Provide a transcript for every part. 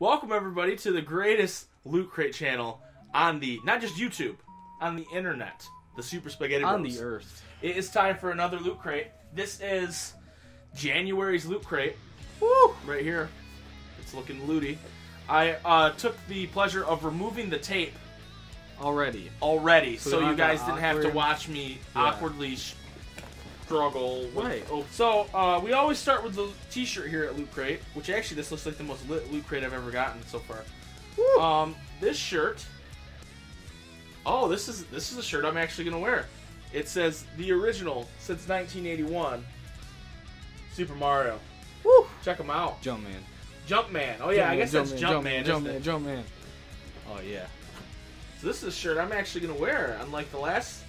Welcome everybody to the greatest Loot Crate channel on the not just YouTube, on the internet, the Super SpikeGhetti on the earth. It is time for another Loot Crate. This is January's Loot Crate. Woo! Right here. It's looking looty. I uh, took the pleasure of removing the tape Already. already, so, So you guys didn't have to watch me Yeah. awkwardly struggle. With, Right. Oh, so uh, we always start with the T-shirt here at Loot Crate, which actually this looks like the most lit Loot Crate I've ever gotten so far. Um, this shirt. Oh, this is this is a shirt I'm actually gonna wear. It says the original since 1981. Super Mario. Woo! Check them out. Jumpman. Jumpman. Oh yeah, I guess that's Jumpman. Jumpman. Jumpman. Jumpman. Oh yeah. So this is a shirt I'm actually gonna wear. Unlike the last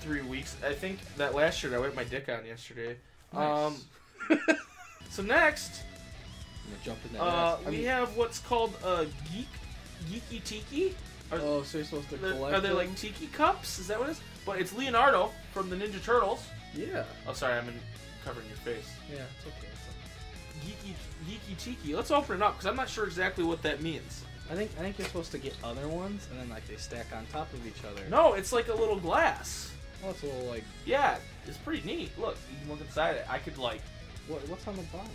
three weeks, I think that last shirt I wiped my dick on yesterday. Nice. Um, so next, I'm gonna jump in that. uh. I we mean- have what's called a geek, geeky tiki. Are, Oh, so you're supposed to collect are they like tiki cups? Is that what it is? But it's Leonardo from the Ninja Turtles. Yeah. Oh, sorry, I'm in, covering your face. Yeah, it's okay. It's Geeky, geeky tiki. Let's open it up because I'm not sure exactly what that means. I think I think you're supposed to get other ones and then like they stack on top of each other. No, it's like a little glass. Oh, it's a little like Yeah, it's pretty neat. Look, you can look inside it. I could like what? What's on the bottom?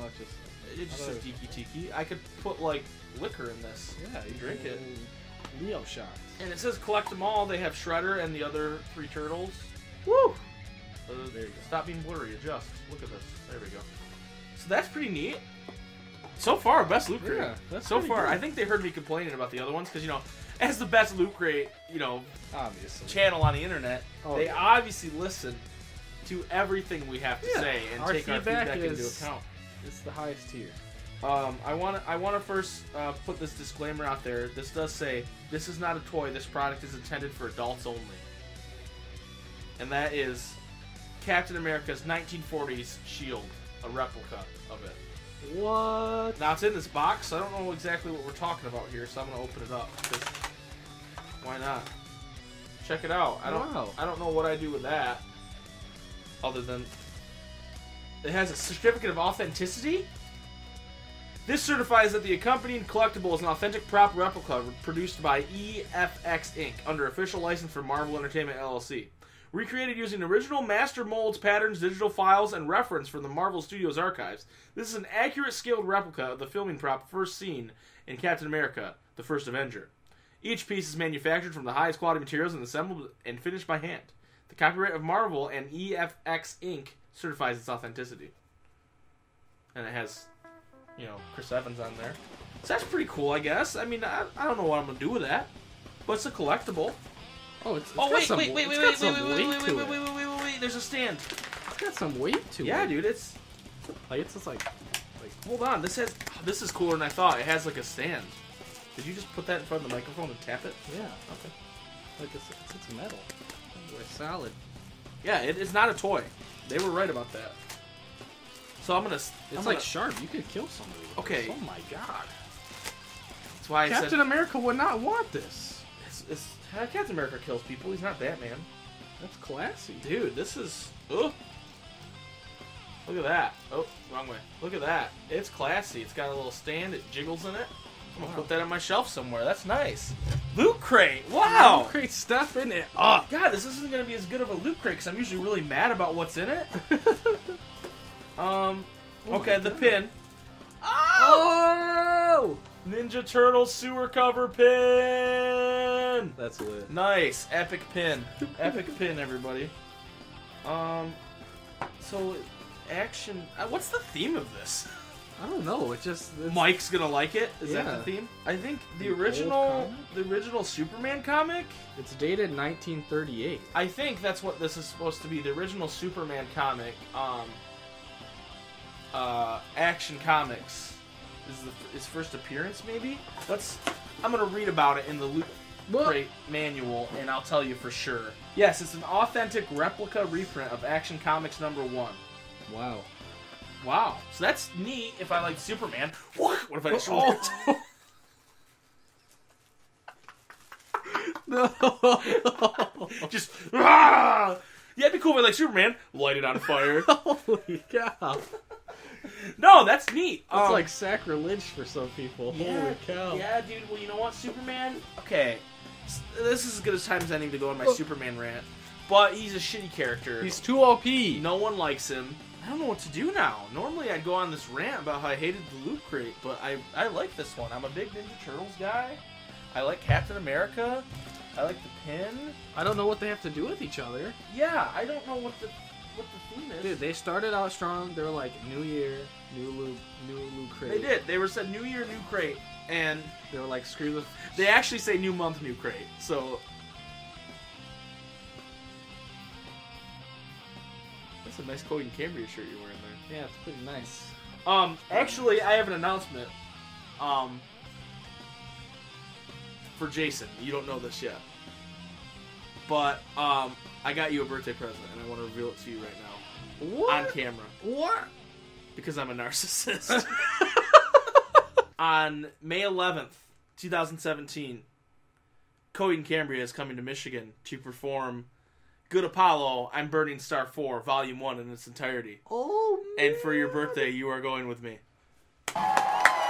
Oh, it's just. It just says it tiki tiki. I could put like liquor in this. Yeah, you drink it. Leo shots. And it says collect them all. They have Shredder and the other three turtles. Woo! Uh, There you go. Stop being blurry. Adjust. Look at this. There we go. So that's pretty neat. So far, best loot crate. Yeah, that's so far, good. I think they heard me complaining about the other ones because you know, as the best loot crate, you know, Obviously. channel on the internet, Oh, they yeah. obviously listen to everything we have to Yeah, say and our take our feedback feedback into account. It's the highest tier. Um, I want to I want to first uh, put this disclaimer out there. This does say this is not a toy. This product is intended for adults only, and that is Captain America's 1940s shield, a replica of it. What? Now it's in this box. So I don't know exactly what we're talking about here, so I'm gonna open it up. Why not? Check it out. I don't. Wow. I don't know what I do with that, other than it has a certificate of authenticity. This certifies that the accompanying collectible is an authentic prop replica produced by EFX Inc. under official license for Marvel Entertainment LLC. Recreated using original master molds, patterns, digital files, and reference from the Marvel Studios archives, this is an accurate scaled replica of the filming prop first seen in Captain America: The First Avenger. Each piece is manufactured from the highest quality materials and assembled and finished by hand. The copyright of Marvel and EFX Inc. certifies its authenticity. And it has, you know, Chris Evans on there. So that's pretty cool, I guess. I mean, I, I don't know what I'm to do with that. But it's a collectible. Oh, it's, it's Oh, got wait, some, wait, wait, wait, got wait, wait, wait, wait, wait, wait, wait, wait, wait, wait, There's a stand. It's got some weight to Yeah, it. Yeah, dude, it's. Like it's just like, like Hold on, this has. This is cooler than I thought. It has like a stand. Did you just put that in front of the microphone and tap it? yeah, Okay. like it's, it's, it's metal. It's solid. Yeah, it is not a toy. They were right about that. So I'm gonna. It's I'm like gonna- sharp. You could kill somebody. with Okay. this. Oh my god. That's why I Captain said America would not want this. it's, it's, uh, Captain America kills people. He's not Batman, That's classy. dude. This is. Oh. Look at that. Oh, wrong way. Look at that. It's classy. It's got a little stand. It jiggles in it. I'm gonna Wow. put that on my shelf somewhere. That's nice. Loot crate. Wow. Loot crate stuff in it. Oh, God, this isn't gonna be as good of a loot crate because I'm usually really mad about what's in it. Um. Oh okay, the pin. oh! Ninja Turtle sewer cover pin. That's lit. Nice, epic pin, epic pin, everybody. Um. So, action. Uh, what's the theme of this? I don't know. It just it's, Mike's gonna like it. Is that the theme? I think the, The original, the original Superman comic. It's dated 1938. I think that's what this is supposed to be. The original Superman comic, um, uh, Action Comics, is the, his first appearance. Maybe. Let's. I'm gonna read about it in the Loot Crate manual, and I'll tell you for sure. Yes, it's an authentic replica reprint of Action Comics number one. Wow. Wow, so that's neat. If I like Superman, what if I just Oh. no. just ah! Yeah, it'd be cool if I like Superman, light it on fire. Holy cow. no, that's neat. That's Um, like sacrilege for some people. yeah, Holy cow. Yeah, dude. Well, you know what, Superman? Okay, this is as good as time as any to go on my Oh. Superman rant. But he's a shitty character. He's too OP. no one likes him. I don't know what to do now. Normally, I'd go on this rant about how I hated the Loot Crate, but I I like this one. I'm a big Ninja Turtles guy. I like Captain America. I like the pin. I don't know what they have to do with each other. Yeah, I don't know what the what the theme is. Dude, they started out strong. They were like, New Year, new loot, new loot crate. They did. They were said New Year, New Crate, and They were like, screw the. they actually say New Month, New Crate. So that's a nice Coheed and Cambria shirt you're wearing there. Yeah, it's pretty nice. Um, actually, I have an announcement. Um, for Jason, you don't know this yet, but um, I got you a birthday present, and I want to reveal it to you right now on camera What? because I'm a narcissist. on May 11th, 2017, Coheed and Cambria is coming to Michigan to perform Good Apollo, I'm Burning Star 4, Volume 1 in its entirety. Oh, And for your birthday, you are going with me.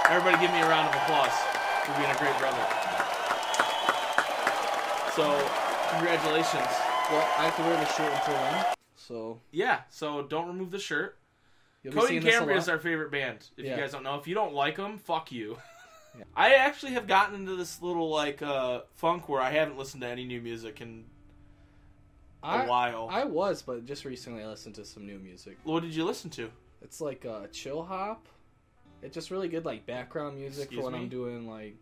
Everybody give me a round of applause for being a great brother. So, congratulations. Well, I have to wear the shirt until then. So, Yeah, so don't remove the shirt. you'll Coheed and this Cambria is our favorite band. If Yeah. you guys don't know, if you don't like them, fuck you. Yeah. I actually have gotten into this little like uh, funk where I haven't listened to any new music in a I, while. I was, but just recently I listened to some new music. what did you listen to? It's like uh, chill hop. It's just really good, like background music Excuse for when me? I'm doing like.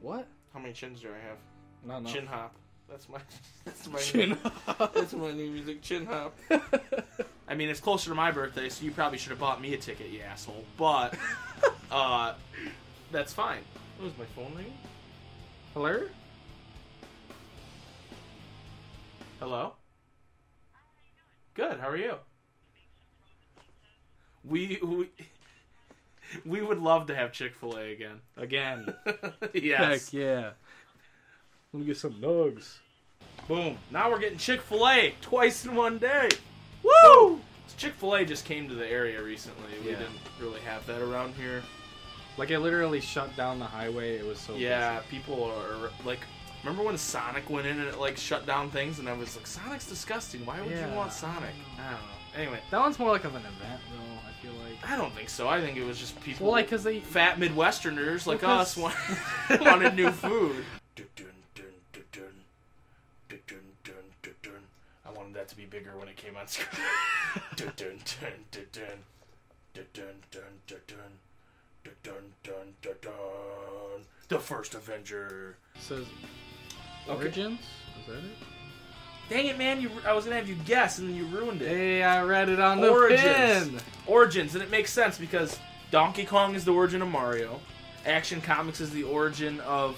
What? How many chins do I have? No, no. Chin hop. That's my. That's my. Chin New, hop. that's my new music. Chin hop. I mean, it's closer to my birthday, so you probably should have bought me a ticket, you asshole. But, uh, that's fine. What was my phone ringing? Hello? Hello? Good. How are you? We we we would love to have Chick Fil A again. Again. yes. Heck yeah. Let me get some nugs. Boom. Now we're getting Chick Fil A twice in one day. Woo! Chick Fil A just came to the area recently. We Yeah. didn't really have that around here. Like, it literally shut down the highway. It was so Yeah, people are like. Remember when Sonic went in and it like shut down things, and I was like, Sonic's disgusting. Why would Yeah. you want Sonic? I don't know. Anyway. That one's more like of an event, though, I feel like. I don't think so. I think it was just people. Well, like, because they. fat Midwesterners like Well, us 'cause- want- wanted new food. I wanted that to be bigger when it came on screen. The first Avenger. Says. Okay. Origins? Is that it? Dang it, man! You, I was gonna have you guess, and then you ruined it. Hey, I read it on the Origins. pin! Origins, and it makes sense because Donkey Kong is the origin of Mario. Action Comics is the origin of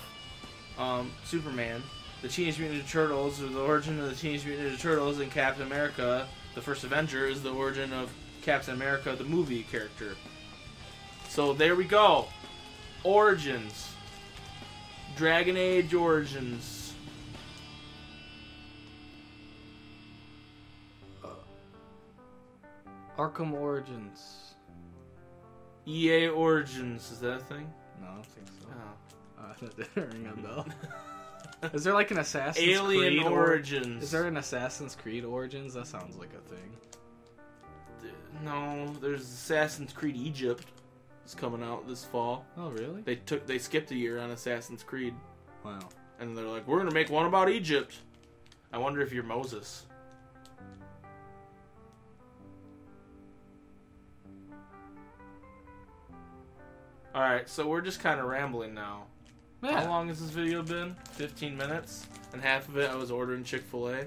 um, Superman. The Teenage Mutant Ninja Turtles are the origin of the Teenage Mutant Ninja Turtles, and Captain America, the first Avenger, is the origin of Captain America, the movie character. So there we go. Origins. Dragon Age Origins. Arkham Origins. EA Origins. Is that a thing? No, I don't think so. Oh. Uh, that didn't ring a bell. Is there like an Assassin's Alien Creed or- Origins. Is there an Assassin's Creed Origins? That sounds like a thing. No, there's Assassin's Creed Egypt. It's coming out this fall. Oh, really? They took they skipped a year on Assassin's Creed, Wow. and they're like, we're gonna make one about Egypt. I wonder if you're Moses. All right, so we're just kind of rambling now. Yeah. How long has this video been? 15 minutes, and half of it I was ordering Chick Fil A.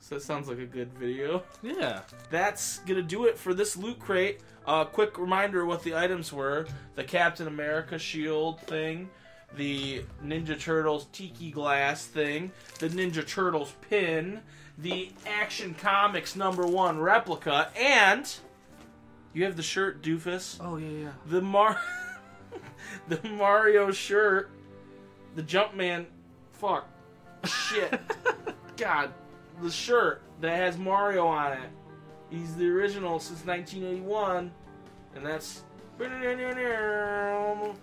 So that sounds like a good video. Yeah. that's gonna do it for this loot crate. Uh, quick reminder what the items were: the Captain America shield thing, the Ninja Turtles tiki glass thing, the Ninja Turtles pin, the Action Comics number one replica, and you have the shirt, doofus. Oh, yeah, yeah. The Mar, the Mario shirt, the Jumpman. Fuck, shit, God, the shirt that has Mario on it. He's the original since 1981. and that's.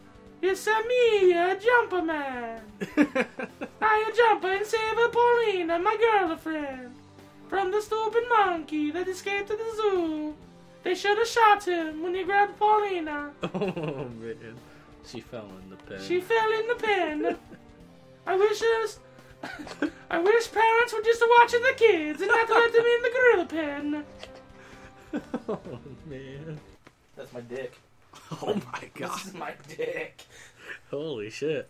It's a me, a jumper man. I a jumper and save a Paulina, my girlfriend, from the stupid monkey that escaped to the zoo. They should have shot him when he grabbed Paulina. oh man, she fell in the pen. She fell in the pen. I wish us. I wish parents were just watching the kids and not to let them in the gorilla pen. oh man. That's my dick. Oh my god. This is my dick. Holy shit.